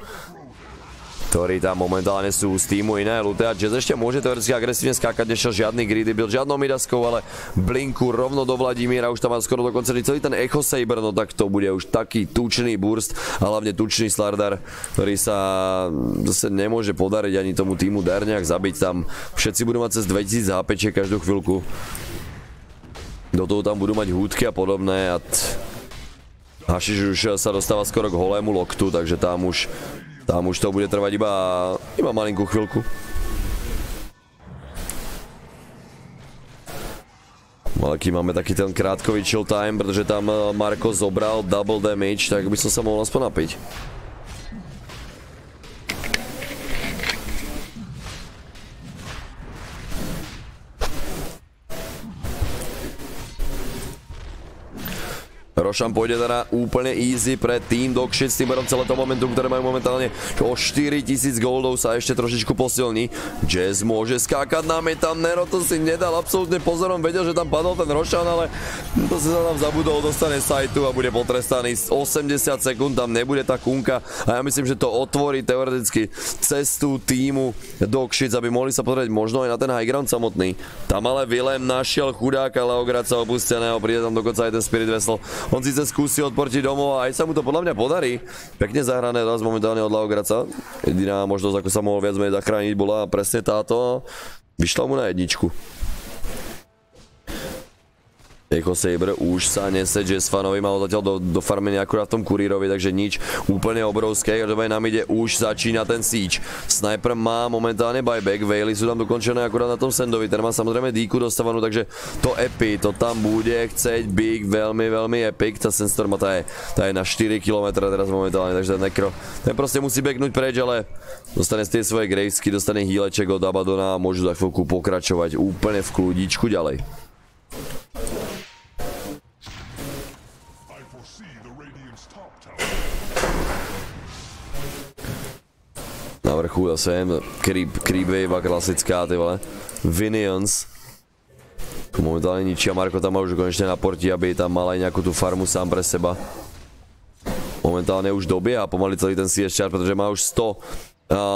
ktorí tam momentálne sú z týmu iné Lute a Jazz ešte môže teoreticky agresívne skákať, nešiel žiadny greedy build, žiadnou midaskou, ale Blinku rovno do Vladimíra, už tam má skoro dokonca celý ten Echo Saber, no tak to bude už taký tučný burst a hlavne tučný Slardar, ktorý sa zase nemôže podariť ani tomu týmu Dar nejak zabiť tam. Všetci budú mať cez 2000 HP každú chvíľku. Do toho tam budú mať húdky a podobné a Hašiš už sa dostáva skoro k holému loktu, takže tam už, tam už to bude trvať iba, iba malinkú chvíľku. Ale kým máme taký ten krátkový chill time, pretože tam Marko zobral double damage, tak by som sa mohol aspoň napiť. Rošan pôjde teda úplne easy pre Team Dogshit s tým celé to momentum, ktoré majú momentálne o 4000 goldov sa ešte trošičku posilní. Jazz môže skákať na tam Nero to si nedal absolútne pozorom, vedel, že tam padol ten Rošan, ale to si sa tam zabudol, dostane sajtu a bude potrestaný. 80 sekúnd tam nebude tá kunka a ja myslím, že to otvorí teoreticky cestu týmu Dogshits, aby mohli sa pozrieť možno aj na ten high ground samotný. Tam ale Willem našiel chudáka Leograca opusteného, príde tam dokonca aj ten Spirit Vessel on síce skúsi odportiť domov a aj sa mu to podľa mňa podarí. Pekne zahrané teraz momentálne od Laograca. Jediná možnosť, ako sa mohol viac menej zachrániť, bola presne táto. Vyšla mu na jedničku. Echo Saber už sa nese Jessfanovi, mal zatiaľ do, do farmenia akurát v tom kurírovi, takže nič úplne obrovské, každopádne nám ide už začína ten siege. Sniper má momentálne buyback, Veily sú tam dokončené akurát na tom Sandovi, ten má samozrejme díku dostávanú, takže to epi, to tam bude chceť big, veľmi, veľmi epic, tá Sandstorma tá je, tá je na 4 km teraz momentálne, takže ten Necro, ten proste musí begnúť preč, ale dostane z tie svoje gravesky, dostane hýleček od Abadona a môžu za chvíľku pokračovať úplne v kľudičku ďalej. Na vrchu zase creep, creep wave klasická, ty vole. Vinions. Tu momentálne ničia, Marko tam má už konečne na porti, aby tam mal aj nejakú tú farmu sám pre seba. Momentálne už dobieha pomaly celý ten CS chart, pretože má už 100 uh,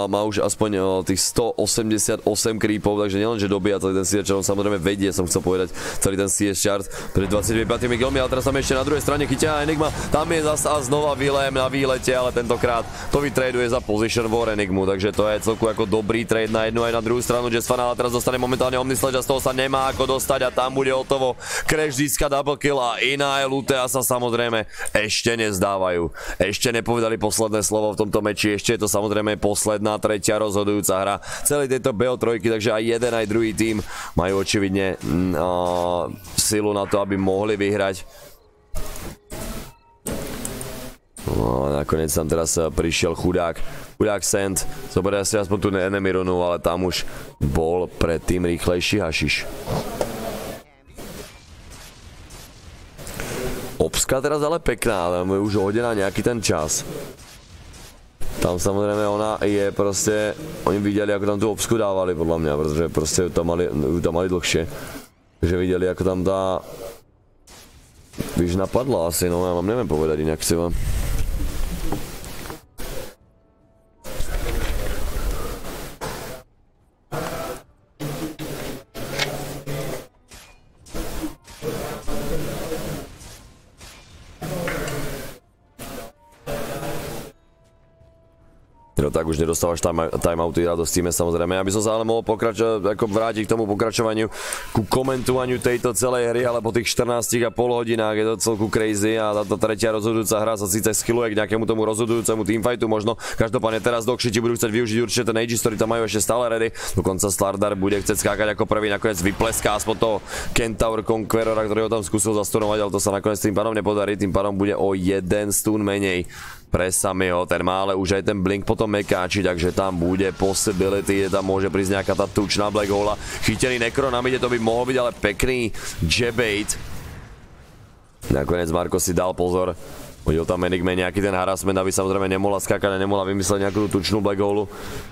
má už aspoň tých 188 creepov, takže nielen, že dobíja celý ten CS chart, on samozrejme vedie, som chcel povedať, celý ten CS chart pred 25 kilmi, ale teraz tam ešte na druhej strane chytia Enigma, tam je zase znova Willem na výlete, ale tentokrát to vytraduje za position war Enigmu, takže to je celku ako dobrý trade na jednu aj na druhú stranu, Fan, ale teraz dostane momentálne Omnisledge a z toho sa nemá ako dostať a tam bude hotovo. Crash získa double kill a iná Lutea sa samozrejme ešte nezdávajú. Ešte nepovedali posledné slovo v tomto meči, ešte je to samozrejme posledná, tretia rozhodujúca hra celej tejto BO3, takže aj jeden aj druhý tým majú očividne uh, silu na to, aby mohli vyhrať. No nakoniec tam teraz eh, prišiel chudák, chudák Sand, zoberia si aspoň tú enemy runu, ale tam už bol predtým rýchlejší hašiš. Obska teraz ale pekná, ale je už hodená nejaký ten čas. Tam samozrejme ona je proste, oni videli ako tam tú obsku dávali podľa mňa, pretože proste ju tam mali, tam mali dlhšie. Takže videli ako tam tá... Víš, napadla asi, no ja vám neviem povedať inak si tak už nedostávaš time, timeouty, radostíme samozrejme. Aby som sa ale mohol pokračovať, ako vrátiť k tomu pokračovaniu, ku komentovaniu tejto celej hry, ale po tých 14 a pol hodinách je to celku crazy a táto tretia rozhodujúca hra sa síce skilluje k nejakému tomu rozhodujúcemu teamfightu možno. Každopádne teraz dokšiti budú chcieť využiť určite ten Aegis, ktorý tam majú ešte stále ready. Dokonca Slardar bude chcieť skákať ako prvý, nakoniec vypleská aspoň toho Kentaur Conquerora, ktorý ho tam skúsil zastunovať, ale to sa nakoniec tým pádom nepodarí, tým pádom bude o jeden stun menej pre samého, ten má už aj ten blink potom mekáči, takže tam bude possibility, tam môže prísť nejaká tá tučná black hole. Chytený Necro na mide, to by mohol byť ale pekný jebait. Nakoniec Marko si dal pozor, Hodil tam Enigme nejaký ten harassment, aby samozrejme nemohla skákať a nemohla vymysleť nejakú tučnú black hole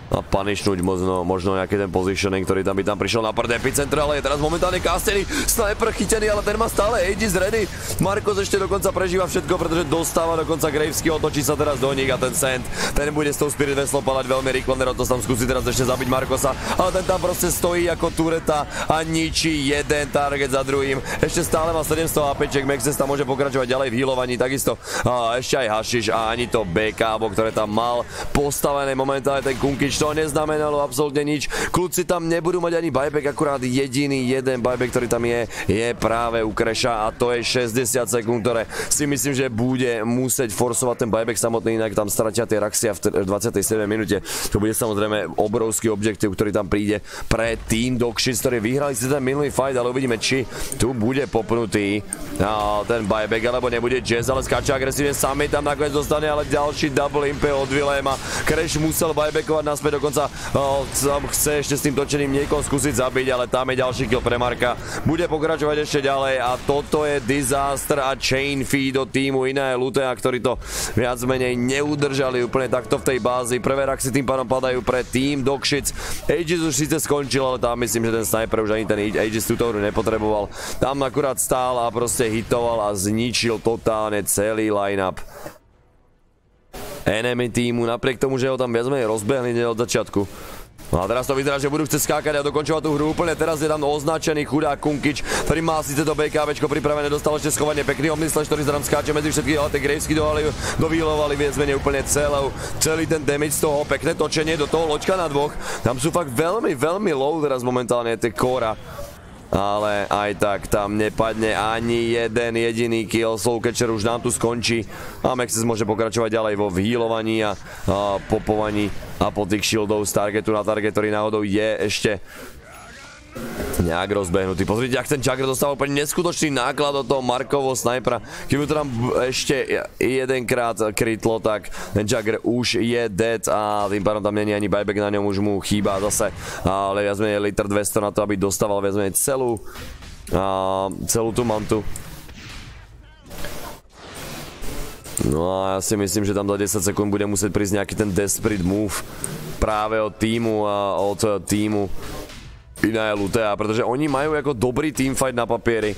a punishnúť možno, možno nejaký ten positioning, ktorý tam by tam prišiel na prd epicentre, ale je teraz momentálne castený, sniper chytený, ale ten má stále Aegis ready. Marcos ešte dokonca prežíva všetko, pretože dostáva dokonca Gravesky, otočí sa teraz do nich a ten Sand, ten bude s tou Spirit Vessel palať veľmi rýchlo, to tam skúsi teraz ešte zabiť Markosa, ale ten tam proste stojí ako tureta a ničí jeden target za druhým. Ešte stále má 700 HP, Maxes tam môže pokračovať ďalej v healovaní, takisto a ešte aj Hašiš a ani to BK, ktoré tam mal postavené momentálne ten Kunkič, to neznamenalo absolútne nič. Kľudci tam nebudú mať ani buyback, akurát jediný jeden buyback, ktorý tam je, je práve u Kreša a to je 60 sekúnd, ktoré si myslím, že bude musieť forsovať ten buyback samotný, inak tam stratia tie Raxia v 27 minúte. To bude samozrejme obrovský objektív, ktorý tam príde pre Team Dogshit, ktorí vyhrali si ten minulý fight, ale uvidíme, či tu bude popnutý ten buyback, alebo nebude Jazz, ale skáče agresívne agresívne sami tam nakoniec dostane, ale ďalší double impe od Willema. Crash musel buybackovať naspäť, dokonca oh, chce ešte s tým točeným niekoho skúsiť zabiť, ale tam je ďalší kill pre Marka. Bude pokračovať ešte ďalej a toto je disaster a chain feed do týmu iné Lutea, ktorí to viac menej neudržali úplne takto v tej bázi. Prvé raxy tým pádom padajú pre tým Dogshits. Aegis už síce skončil, ale tam myslím, že ten sniper už ani ten Aegis túto hru nepotreboval. Tam akurát stál a proste hitoval a zničil totálne celý line-up enemy týmu, napriek tomu, že ho tam viac menej rozbehli od začiatku. No a teraz to vyzerá, že budú chcieť skákať a dokončovať tú hru úplne. Teraz je tam označený chudák Kunkič, ktorý má síce to BKVčko pripravené, dostal ešte schovanie pekný omysleš, ktorý sa tam skáče medzi všetky, ale tie Gravesky dohali, dovílovali viac menej úplne celou, celý ten damage z toho, pekné točenie do toho loďka na dvoch. Tam sú fakt veľmi, veľmi low teraz momentálne tie Kora ale aj tak tam nepadne ani jeden jediný kill. Soulcatcher už nám tu skončí a Maxis môže pokračovať ďalej vo vhýlovaní a, a popovaní a po tých shieldov z targetu na target, ktorý náhodou je ešte nejak rozbehnutý. Pozrite, ak ten Jagger dostal úplne neskutočný náklad od toho Markovho snajpera. Keby to tam ešte jedenkrát krytlo, tak ten Jagger už je dead a tým pádom tam není ani buyback na ňom, už mu chýba zase. Ale viac menej liter 200 na to, aby dostával viac menej celú, a, celú tú mantu. No a ja si myslím, že tam za 10 sekúnd bude musieť prísť nejaký ten desperate move práve od týmu a od týmu je Lutea, pretože oni majú ako dobrý teamfight na papieri.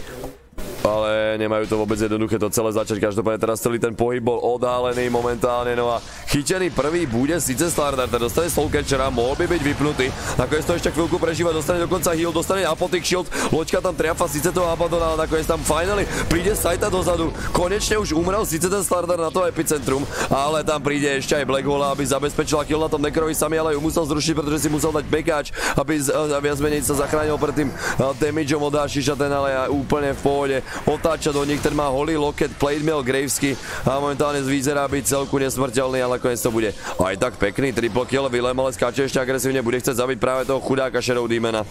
Ale nemajú to vôbec jednoduché to celé začať. Každopádne teraz celý ten pohyb bol odálený momentálne, no a chytený prvý bude síce Stardard, dostane Soulcatchera, mohol by byť vypnutý. Nakoniec to ešte chvíľku prežíva, dostane dokonca heal, dostane Apotic Shield, loďka tam triafa síce toho Abadona, ale nakoniec tam finally príde Saita dozadu. Konečne už umrel síce ten Stardard na to epicentrum, ale tam príde ešte aj Black Hole, aby zabezpečila kill na tom Necrovi sami, ale ju musel zrušiť, pretože si musel dať bekáč, aby viac menej sa zachránil pred tým eh, damageom od Ashiša, ten ale úplne v pohode otáča do nich, ten má holý loket, plate mail Gravesky a momentálne vyzerá byť celku nesmrteľný, ale nakoniec to bude aj tak pekný triple kill, Willem ale skáče ešte agresívne, bude chcieť zabiť práve toho chudáka Shadow Demona.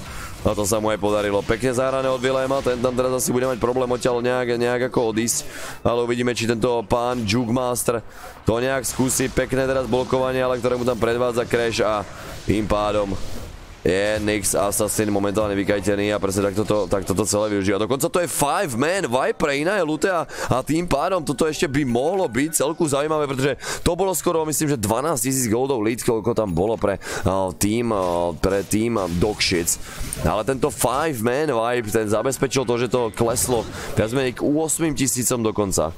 A to sa mu aj podarilo. Pekne zahrané od Willema, ten tam teraz asi bude mať problém odtiaľ nejak, nejak ako odísť, ale uvidíme, či tento pán Jugmaster to nejak skúsi. Pekné teraz blokovanie, ale ktoré mu tam predvádza Crash a tým pádom je Nix Assassin momentálne vykajtený a presne takto to, takto to celé využíva. Dokonca to je 5 man Viper, iná je Lute a, a tým pádom toto ešte by mohlo byť celku zaujímavé, pretože to bolo skoro myslím, že 12 tisíc goldov lead, koľko tam bolo pre uh, tým, uh, pre tým Dogshits. Ale tento 5 man Vibe, ten zabezpečil to, že to kleslo viac menej k 8 tisícom dokonca.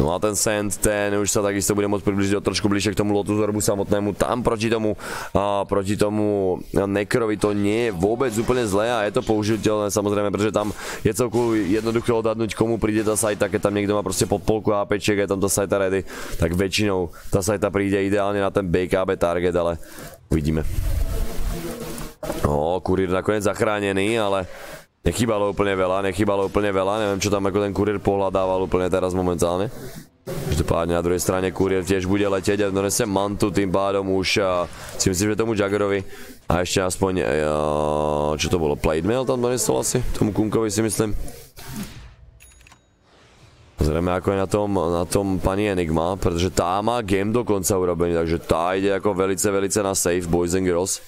No a ten Sand, ten už sa takisto bude môcť približiť o trošku bližšie k tomu Lotus Orbu samotnému. Tam proti tomu, a, proti tomu Necrovi to nie je vôbec úplne zlé a je to použiteľné samozrejme, pretože tam je celku jednoduché odhadnúť, komu príde tá sajta, keď tam niekto má proste pod polku APčiek a je tam tá sajta ready, tak väčšinou tá sajta príde ideálne na ten BKB target, ale uvidíme. No, kurír nakoniec zachránený, ale Nechybalo úplne veľa, nechybalo úplne veľa, neviem čo tam ako ten kurier pohľadával úplne teraz momentálne. Každopádne na druhej strane kurier tiež bude letieť a donesie mantu, tým pádom už uh, si myslím, že tomu Jaggerovi a ešte aspoň, uh, čo to bolo, plate mail tam donesol asi, tomu Kunkovi si myslím. Zrejme ako je na tom, na tom pani Enigma, pretože tá má game dokonca urobený, takže tá ide ako velice, velice na safe, boys and girls.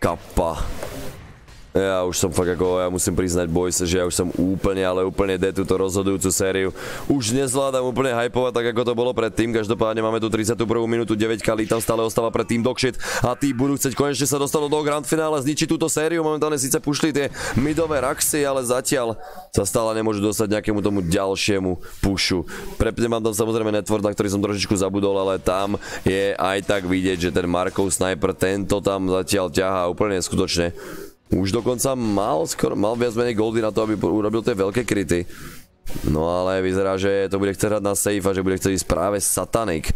kappaa. Ja už som fakt ako, ja musím priznať boys, že ja už som úplne, ale úplne de túto rozhodujúcu sériu. Už nezvládam úplne hypovať tak ako to bolo predtým, každopádne máme tu 31. minútu, 9 kalí, tam stále ostáva pred tým Dogshit a tí budú chcieť konečne sa dostať do Grand finále, zničiť túto sériu, momentálne síce pušli tie midové raxy, ale zatiaľ sa stále nemôžu dostať nejakému tomu ďalšiemu pušu. Prepne mám tam samozrejme network, na ktorý som trošičku zabudol, ale tam je aj tak vidieť, že ten Markov sniper, tento tam zatiaľ ťahá úplne skutočne už dokonca mal, skoro, mal viac menej goldy na to, aby urobil tie veľké kryty. No ale vyzerá, že to bude chcieť hrať na safe a že bude chcieť ísť práve Satanic.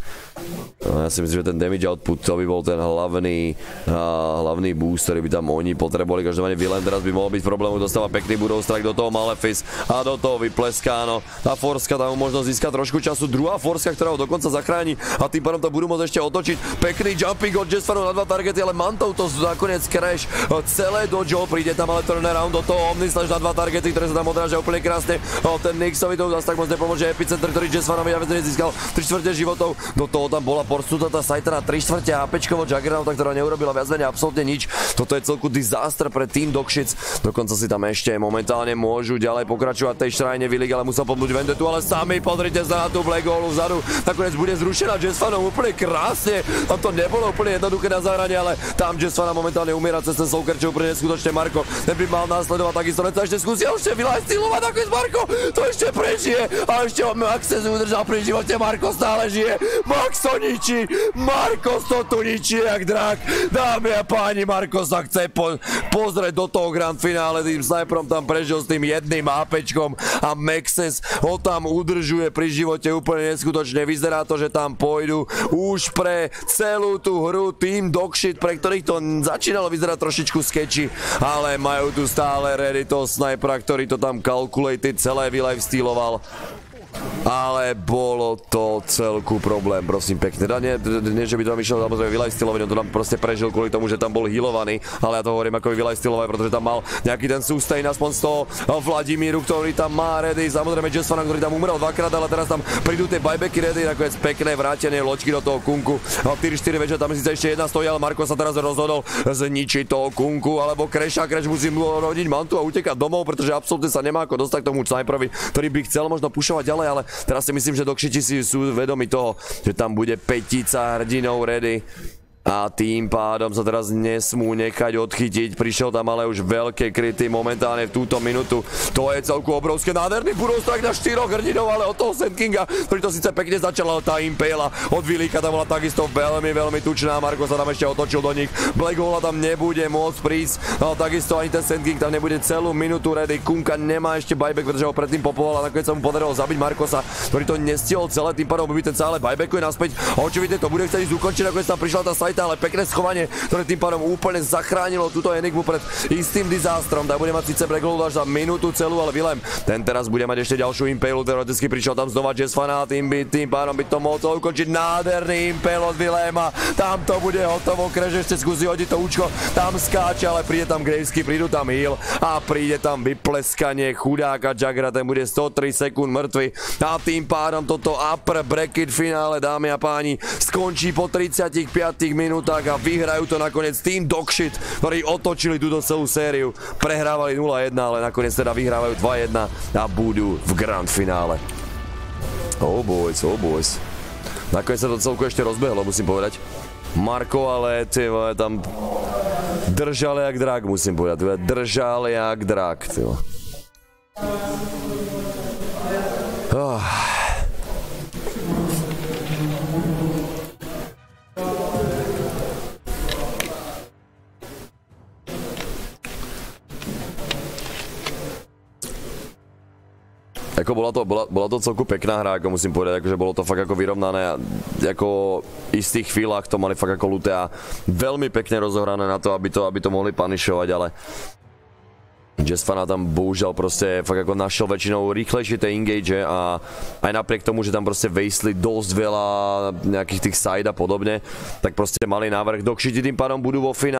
No, ja si myslím, že ten damage output to by bol ten hlavný, uh, hlavný boost, ktorý by tam oni potrebovali. Každopádne Villain teraz by mohol byť problémom, dostáva pekný budov strike do toho Malefice a do toho vypleskáno. Tá Forska tam možno získa trošku času. Druhá Forska, ktorá ho dokonca zachráni a tým pádom to budú môcť ešte otočiť. Pekný jumping od Jesfaru na dva targety, ale Mantov to nakoniec crash. Celé dojo, príde tam ale turnaround do toho Omnislash na dva targety, ktoré sa tam odrážia úplne krásne. Ten Nixovi to zase tak moc nepomôže. Epicenter, ktorý Jesfanovi ja získal 3 čtvrte životov. Do toho tam bola porcnutá tá Saita na 3 čtvrte HPčkovo Juggernauta, ktorá neurobila viac menej absolútne nič. Toto je celku disaster pre Team Dogshits. Dokonca si tam ešte momentálne môžu ďalej pokračovať tej štrajne Willig, ale musel podnúť Vendetu, ale sami pozrite sa na tú Black Hole vzadu. Nakoniec bude zrušená Jesfanom úplne krásne. Tam to nebolo úplne jednoduché na zahranie, ale tam Jesfana momentálne umiera cez ten Soulker, čo úplne neskutočne Marko. Ten by mal následovať takisto, len sa ešte skúsi a ešte vylajstilovať nakoniec Marko. To ešte prežije. A ešte Max sa udržal pri živote, Marko stále žije, Max to ničí, Markos to tu ničí jak drak, dámy a páni, Markos sa chce po pozrieť do toho grand finále, tým sniperom tam prežil s tým jedným APčkom a Maxes ho tam udržuje pri živote úplne neskutočne, vyzerá to, že tam pôjdu už pre celú tú hru Team Dogshit, pre ktorých to začínalo vyzerať trošičku sketchy, ale majú tu stále ready toho snipera, ktorý to tam calculated celé vylifestyloval vystupoval ale bolo to celku problém, prosím pekne. Teda nie, nie že by to tam išiel samozrejme vylajstilovať, on to tam proste prežil kvôli tomu, že tam bol healovaný, ale ja to hovorím ako vylajstilovať, pretože tam mal nejaký ten sustain aspoň z toho Vladimíru, ktorý tam má ready, samozrejme Jessfana, ktorý tam umrel dvakrát, ale teraz tam prídu tie buybacky ready, nakoniec pekné vrátenie loďky do toho kunku. 4-4 večer, tam síce ešte jedna stojí, ale Marko sa teraz rozhodol zničiť toho kunku, alebo Kreša, Kreš musí rodiť mantu a utekať domov, pretože absolútne sa nemá ako dostať k tomu sniperovi, ktorý by chcel možno pušovať ďalej, ale teraz si myslím, že dokšiti si sú vedomi toho, že tam bude petica hrdinov ready. A tým pádom sa teraz nesmú nechať odchytiť. Prišiel tam ale už veľké kryty momentálne v túto minútu. To je celku obrovské nádherný burostrak na štyroch hrdinov, ale od toho Sandkinga, ktorý to síce pekne začal, ale tá Impela od Vilíka tam bola takisto veľmi, veľmi tučná. Marko sa tam ešte otočil do nich. Black tam nebude môcť prísť. No, takisto ani ten Sandking tam nebude celú minútu ready. Kunka nemá ešte buyback, pretože ho predtým popoval a nakoniec sa mu podarilo zabiť Markosa, ktorý to nestihol celé, tým pádom by ten celé buybackuje naspäť. Očividne to bude chcieť ukončiť, nakoniec tam prišla tá sajta, ale pekné schovanie, ktoré tým pádom úplne zachránilo túto Enigmu pred istým dizástrom. Tak bude mať síce Black Gold až za minútu celú, ale Willem, ten teraz bude mať ešte ďalšiu Impale, teoreticky prišiel tam znova Jess Fan tým, by, tým pádom by to mohol ukončiť nádherný Impale od Willema. Tam to bude hotovo, Crash ešte skúsi hodiť to účko, tam skáče, ale príde tam Gravesky, prídu tam heal a príde tam vypleskanie chudáka Jagra, ten bude 103 sekúnd mŕtvy a tým pádom toto upper bracket finále, dámy a páni, skončí po 35 minútach tak a vyhrajú to nakoniec tým Dogshit, ktorí otočili túto celú sériu. Prehrávali 0-1, ale nakoniec teda vyhrávajú 2-1 a budú v grand finále. Oh boys, oh boys. Nakoniec sa to celku ešte rozbehlo, musím povedať. Marko, ale ty vole, tam držal jak drak, musím povedať. Držal jak drak, ty vole. Oh. Ako bola to, bola, bola to celku pekná hra, ako musím povedať, akože bolo to fakt ako vyrovnané, ako v istých chvíľach to mali fakt ako luté a veľmi pekne rozohrané na to, aby to, aby to mohli panišovať, ale Jestfana tam bohužiaľ proste fakt ako našiel väčšinou rýchlejšie tie engage a aj napriek tomu, že tam proste vejsli dosť veľa nejakých tých side a podobne, tak proste mali návrh dokšiti tým pádom budú vo finále.